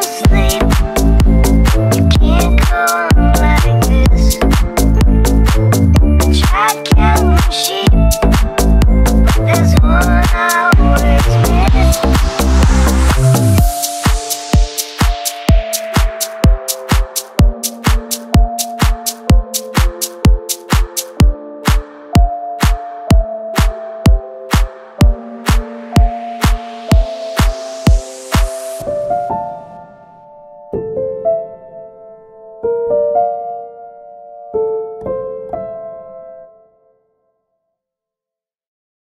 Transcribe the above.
love.